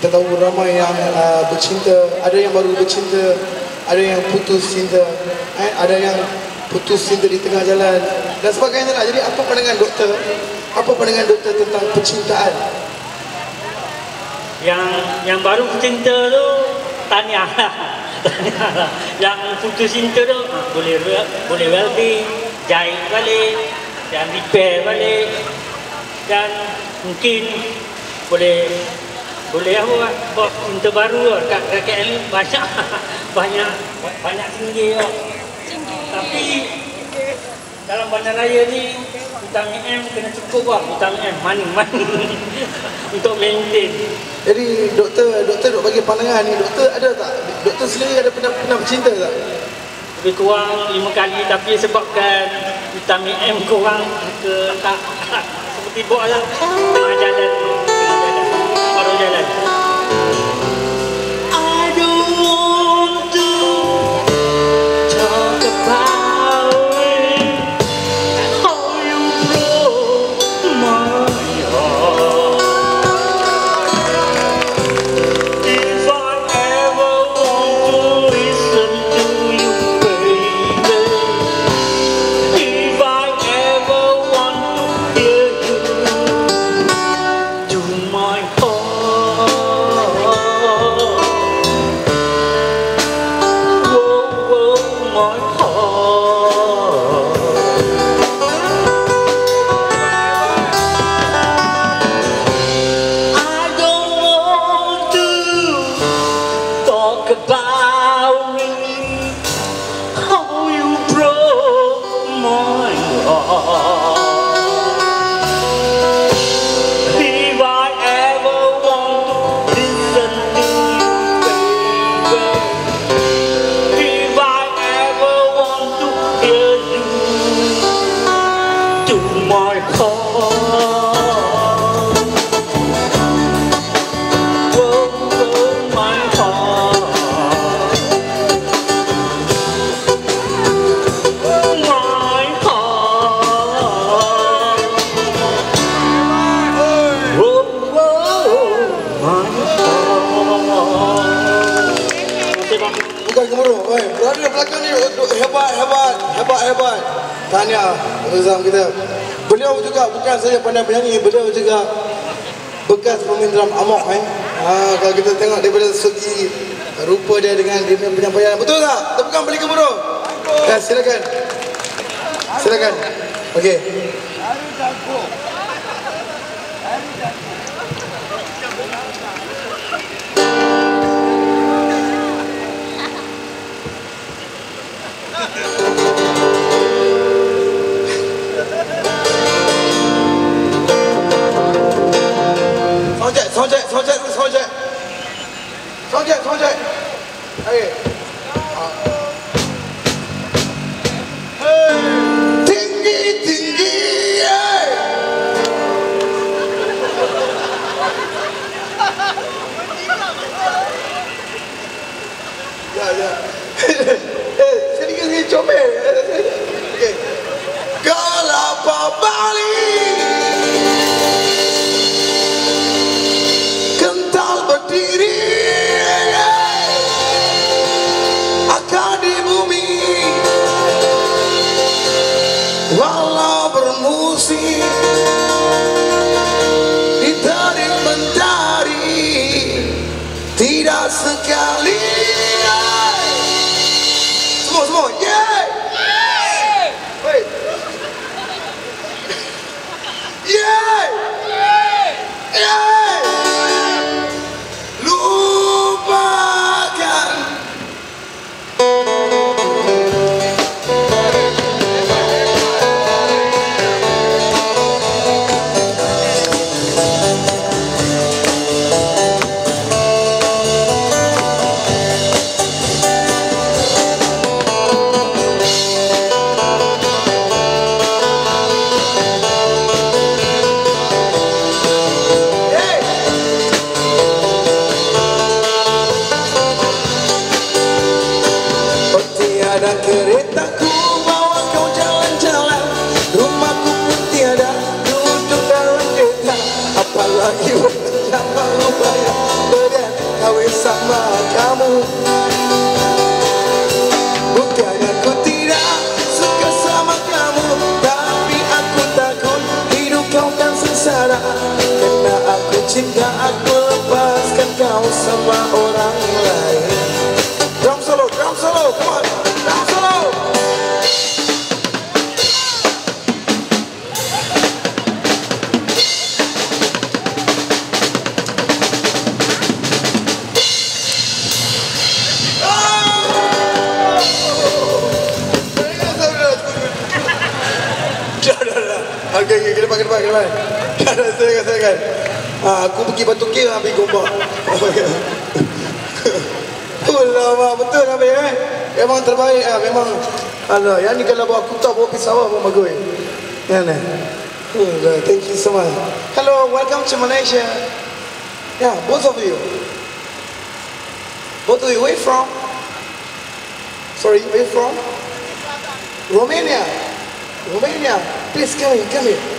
kita tahu ramai yang uh, bercinta, ada yang baru bercinta, ada yang putus cinta, eh, ada yang putus cinta di tengah jalan dan sebagainya lah. Jadi apa pandangan doktor? Apa pandangan doktor tentang percintaan? Yang yang baru cinta tu tanya lah. Yang putus cinta tu boleh boleh welding, jahit balik, dan repair balik dan mungkin boleh boleh apa buat, buat cinta baru lah. kat rakyat ni banyak. Banyak banyak tinggi lah. Tapi dalam bandar raya ni hutang M kena cukup lah. Hutang M money money. Untuk maintain. Jadi doktor doktor dok bagi pandangan ni, doktor ada tak? Doktor sendiri ada pernah pernah bercinta tak? lebih kurang lima kali. Tapi sebabkan vitamin M kurang ke tak. Seperti buat lah. Tengah jalan my heart Woe to my heart Oh my heart Oh, oh my heart Bukan guru, berani belakang ni hebat, hebat, hebat, hebat. Tanya, Rizam kita. Beliau juga bukan saja pandai menyanyi, beliau juga bekas pemain drum amok eh. Ha, kalau kita tengok daripada segi rupa dia dengan dia punya penyampaian. Betul tak? Tepukan beli gemuruh. Ya, silakan. Silakan. Okey. Sound Sound check, sound check. Okey. Tinggi, tinggi. eh. Ya, ya. Eh, sedikit sedikit comel. Okey. Tiada keretaku bawa kau jalan-jalan. Rumahku pun tiada duduk dalam kereta. Apalagi kamu. Bukan aku tidak suka sama kamu. Kan aku cinta aku lepaskan kau sama orang lain Okey, okey, ke depan, ke depan, ke depan. Silakan, silakan. Ha, aku pergi Batu Kir ambil gombak. Oh, lama betul ambil eh. Memang terbaik ah, memang. Alah, yang ni kalau bawa kuta bawa pisau pun bagus. Ya nah. Oh, thank you so much. Hello, welcome to Malaysia. Yeah, both of you. Both of you, where from? Sorry, where from? Romania. Romania. Please come in, come in.